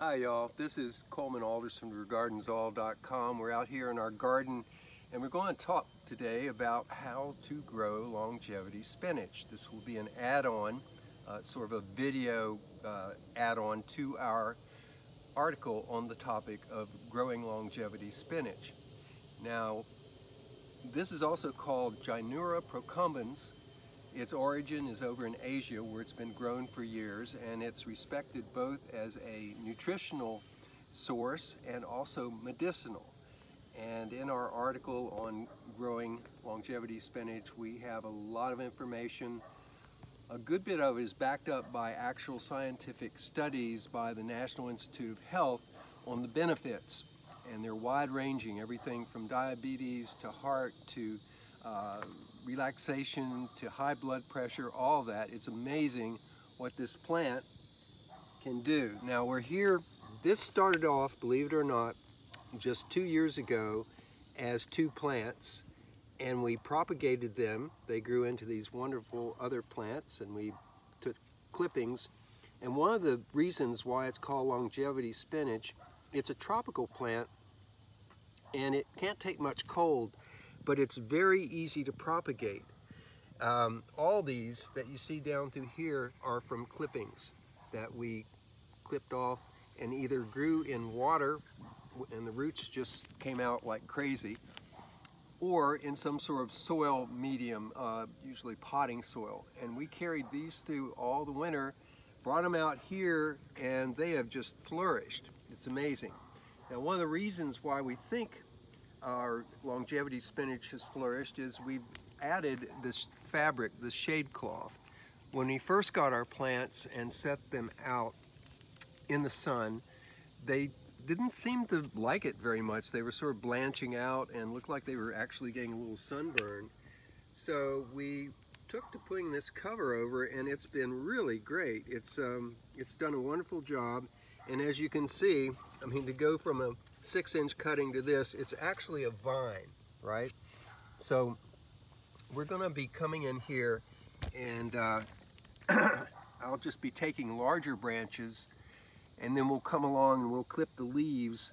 Hi y'all, this is Coleman Alders from YourGardensAll.com. We're out here in our garden and we're going to talk today about how to grow longevity spinach. This will be an add-on, uh, sort of a video uh, add-on to our article on the topic of growing longevity spinach. Now, this is also called Gynura procumbens its origin is over in Asia where it's been grown for years and it's respected both as a nutritional source and also medicinal. And in our article on growing longevity spinach, we have a lot of information. A good bit of it is backed up by actual scientific studies by the National Institute of Health on the benefits. And they're wide ranging, everything from diabetes to heart to uh, relaxation to high blood pressure, all that. It's amazing what this plant can do. Now we're here, this started off, believe it or not, just two years ago as two plants and we propagated them. They grew into these wonderful other plants and we took clippings. And one of the reasons why it's called longevity spinach, it's a tropical plant and it can't take much cold but it's very easy to propagate. Um, all these that you see down through here are from clippings that we clipped off and either grew in water and the roots just came out like crazy or in some sort of soil medium, uh, usually potting soil. And we carried these through all the winter, brought them out here, and they have just flourished. It's amazing. Now, one of the reasons why we think our longevity spinach has flourished is we've added this fabric, this shade cloth. When we first got our plants and set them out in the sun, they didn't seem to like it very much. They were sort of blanching out and looked like they were actually getting a little sunburn. So we took to putting this cover over and it's been really great. It's, um, it's done a wonderful job. And as you can see, I mean, to go from a six inch cutting to this, it's actually a vine, right? So we're gonna be coming in here and uh, I'll just be taking larger branches and then we'll come along and we'll clip the leaves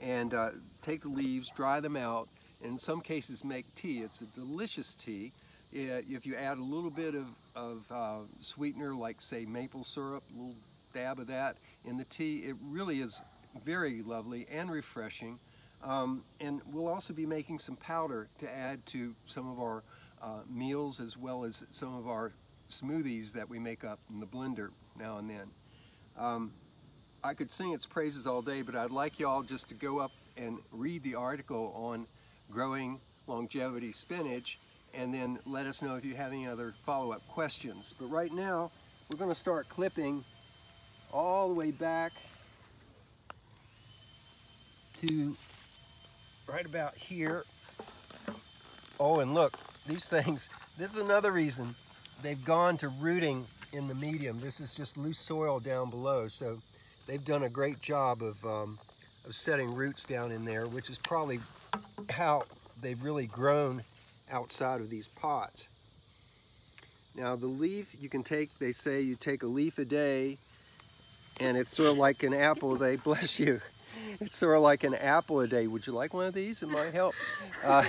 and uh, take the leaves, dry them out, and in some cases make tea. It's a delicious tea. If you add a little bit of, of uh, sweetener, like say maple syrup, a little dab of that in the tea, it really is very lovely and refreshing. Um, and we'll also be making some powder to add to some of our uh, meals as well as some of our smoothies that we make up in the blender now and then. Um, I could sing its praises all day, but I'd like y'all just to go up and read the article on growing longevity spinach and then let us know if you have any other follow-up questions. But right now, we're gonna start clipping all the way back to right about here. Oh, and look, these things, this is another reason they've gone to rooting in the medium. This is just loose soil down below. So they've done a great job of, um, of setting roots down in there, which is probably how they've really grown outside of these pots. Now the leaf, you can take, they say you take a leaf a day and it's sort of like an apple, they bless you it's sort of like an apple a day. Would you like one of these? It might help. Uh,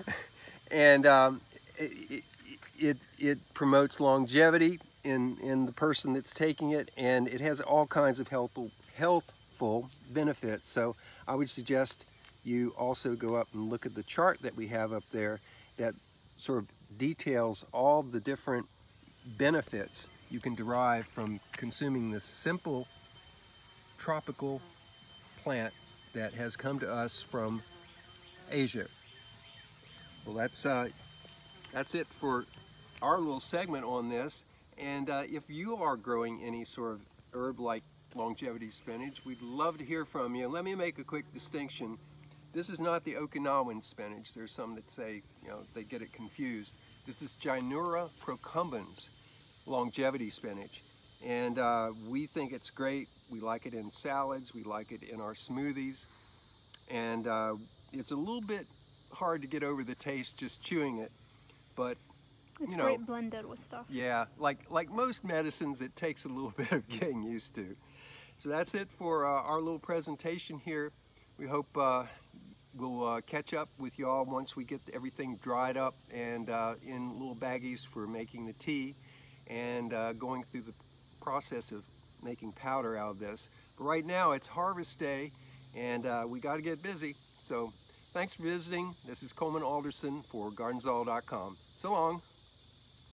and um, it, it, it promotes longevity in, in the person that's taking it, and it has all kinds of helpful, healthful benefits. So I would suggest you also go up and look at the chart that we have up there that sort of details all the different benefits you can derive from consuming this simple tropical plant that has come to us from Asia. Well, that's, uh, that's it for our little segment on this. And uh, if you are growing any sort of herb like longevity spinach, we'd love to hear from you. Let me make a quick distinction. This is not the Okinawan spinach. There's some that say, you know, they get it confused. This is Gynura procumbens longevity spinach. And uh, we think it's great. We like it in salads. We like it in our smoothies. And uh, it's a little bit hard to get over the taste just chewing it. But, it's you know. great blended with stuff. Yeah, like, like most medicines, it takes a little bit of getting used to. So that's it for uh, our little presentation here. We hope uh, we'll uh, catch up with y'all once we get everything dried up and uh, in little baggies for making the tea and uh, going through the process of making powder out of this. But right now it's harvest day and uh, we got to get busy. So thanks for visiting. This is Coleman Alderson for GardensAll.com. So long.